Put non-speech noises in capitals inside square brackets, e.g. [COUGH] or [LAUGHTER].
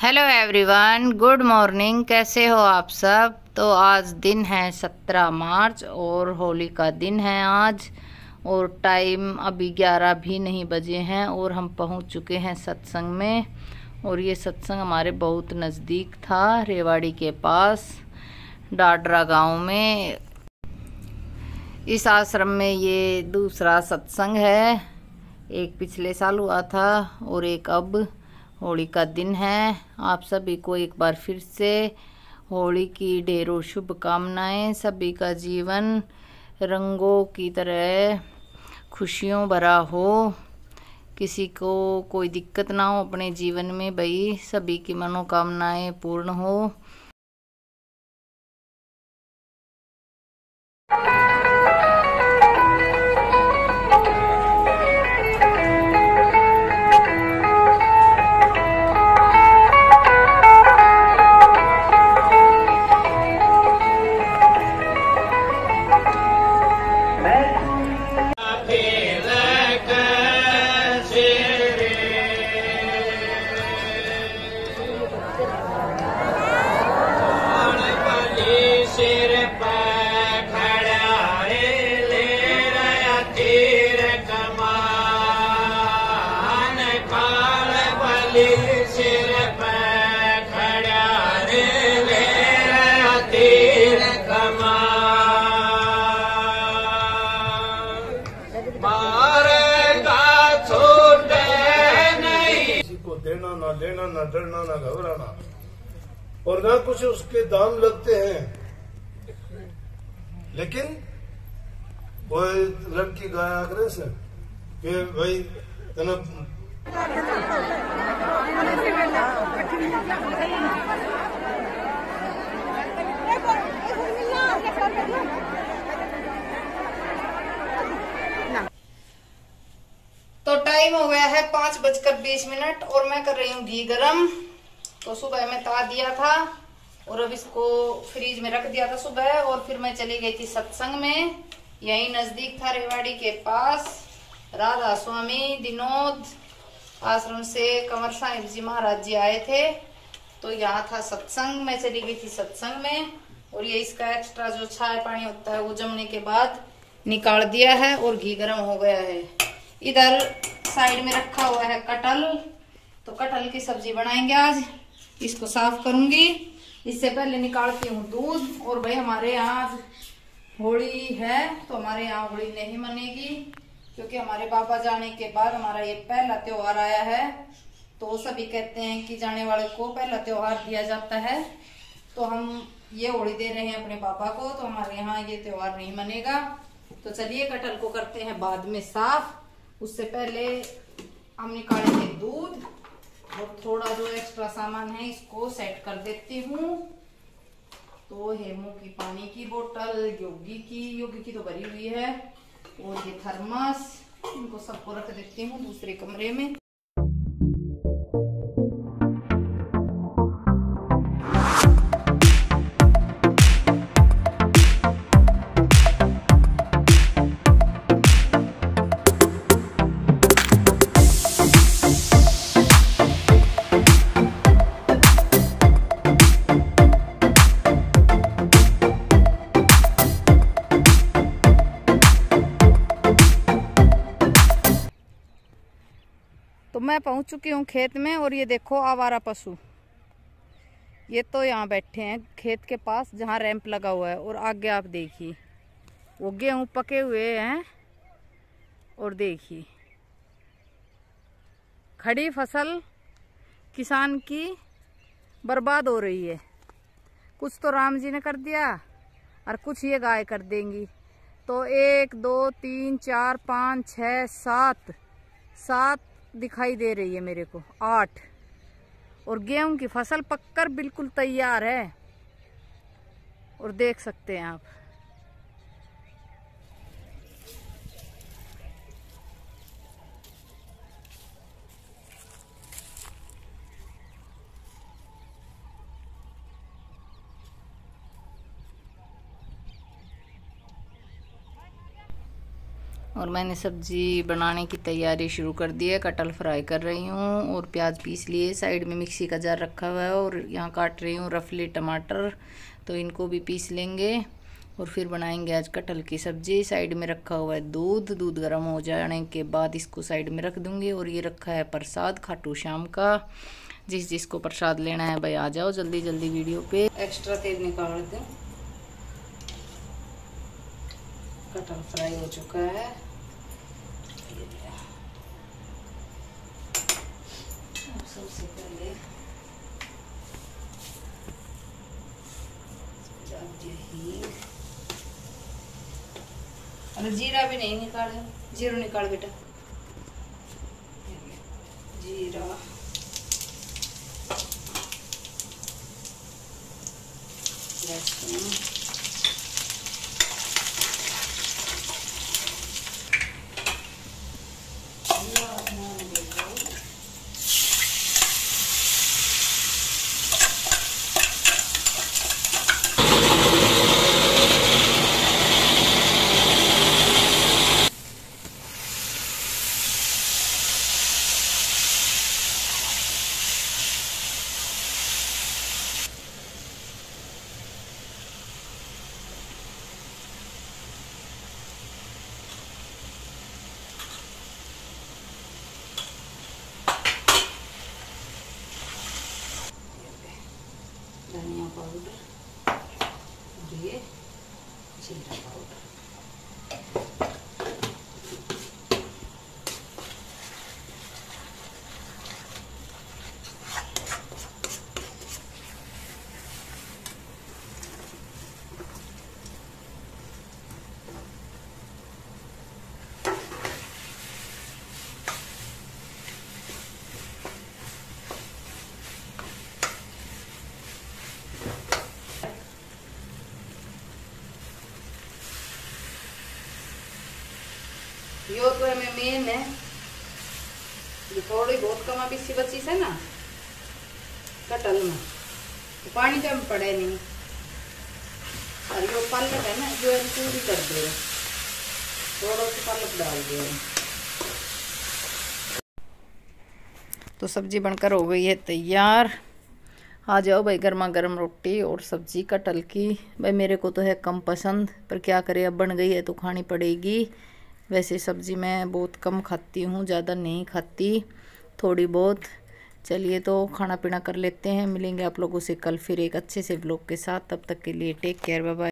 Hello everyone good morning कैसे हो आप सब? तो आज दिन है सत्रह मार्च और होली का दिन है आज, और टाइम अभी ग्यारह भी नहीं बजे हैं और हम पहुँच चुके हैं सत्संग में, और ये सत्संग हमारे बहुत नज़दीक था, रेवाड़ी के पास, डाडरा गाँव में। इस आश्रम में ये दूसरा सत्संग है, एक पिछले साल हुआ था और एक अब होली का दिन है। आप सभी को एक बार फिर से होली की ढेरों शुभकामनाएँ। सभी का जीवन रंगों की तरह खुशियों भरा हो। किसी को कोई दिक्कत ना हो अपने जीवन में, भाई। सभी की मनोकामनाएँ पूर्ण हो। देना ना लेना ना डरना ना घबराना। और ना कुछ उसके दाम लगते हैं। लेकिन वो लड़की गाया करे से कि भाई तना [LAUGHS] टाइम हो गया है पाँच बजकर बीस मिनट और मैं कर रही हूँ घी गरम। तो सुबह में ता दिया था और अब इसको फ्रीज में रख दिया था सुबह और फिर मैं चली गई थी सत्संग में, यही नज़दीक था रेवाड़ी के पास। राधा स्वामी दिनोद आश्रम से कंवर साहिब जी महाराज जी आए थे। तो यहाँ था सत्संग, मैं चली गई थी सत्संग में और ये इसका एक्स्ट्रा जो चाय पानी होता है वो जमने के बाद निकाल दिया है और घी गर्म हो गया है। इधर साइड में रखा हुआ है कटल। तो कटल की सब्ज़ी बनाएँगे आज। इसको साफ़ करूँगी। इससे पहले निकालती हूँ दूध। और भाई, हमारे यहाँ होली है तो हमारे यहाँ होली नहीं मनेगी, क्योंकि हमारे बाबा जाने के बाद हमारा ये पहला त्योहार आया है। तो सभी कहते हैं कि जाने वाले को पहला त्योहार दिया जाता है। तो हम ये होली दे रहे हैं अपने बाबा को तो हमारे यहाँ ये त्योहार नहीं मनेगा। तो चलिए, कटल को करते हैं बाद में साफ़। उससे पहले हम निकालेंगे दूध। और थोड़ा जो एक्स्ट्रा सामान है, इसको सेट कर देती हूँ। तो हेमू की पानी की बोतल, योगी की योगी की तो भरी हुई है। और ये थर्मस, इनको सबको रख देती हूँ दूसरे कमरे में। मैं पहुँच चुकी हूँ खेत में और ये देखो आवारा पशु। ये तो यहाँ बैठे हैं खेत के पास जहाँ रैंप लगा हुआ है और आगे आप देखिए। वो गेहूँ पके हुए हैं और देखिए। खड़ी फ़सल किसान की बर्बाद हो रही है। कुछ तो राम जी ने कर दिया और कुछ ये गाय कर देंगी। तो एक, दो, तीन, चार, पाँच छ सात सात दिखाई दे रही है मेरे को, आठ। और गेहूँ की फ़सल पककर बिल्कुल तैयार है। और देख सकते हैं आप। और मैंने सब्ज़ी बनाने की तैयारी शुरू कर दी है। कटल फ्राई कर रही हूँ और प्याज पीस लिए। साइड में मिक्सी का जार रखा हुआ है और यहाँ काट रही हूँ रफली टमाटर। तो इनको भी पीस लेंगे और फिर बनाएँगे आज कटल की सब्ज़ी। साइड में रखा हुआ है दूध। दूध गर्म हो जाने के बाद इसको साइड में रख दूँगी और ये रखा है प्रसाद खाटू शाम का। जिस जिसको प्रसाद लेना है भाई आ जाओ जल्दी जल्दी वीडियो पे। एक्स्ट्रा तेल निकाल दें। कटल फ्राई हो चुका है सबसे पहले अरे जीरा भी नहीं निकाल ज़ीरो निकाल बेटा। जीरा। लहसुन धनिया पाउडर और ये जीरा पाउडर यो तो हमें मेन है। ये थोड़ी बहुत कमा भी बची से ना। कटल में। तो पानी कम पड़े नहीं। और यो पालक है ना, जो है पूरी कर दे थोड़ा सा पालक डाल दे तो सब्ज़ी बनकर हो गई है तैयार। आ जाओ भाई गर्मा गर्म रोटी और सब्ज़ी कटल की। भाई, मेरे को तो है कम पसंद, पर क्या करे, अब बन गई है तो खानी पड़ेगी। वैसे सब्ज़ी मैं बहुत कम खाती हूँ, ज़्यादा नहीं खाती, थोड़ी बहुत। चलिए तो खाना पीना कर लेते हैं, मिलेंगे आप लोगों से कल फिर एक अच्छे से ब्लॉग के साथ, तब तक के लिए टेक केयर बाय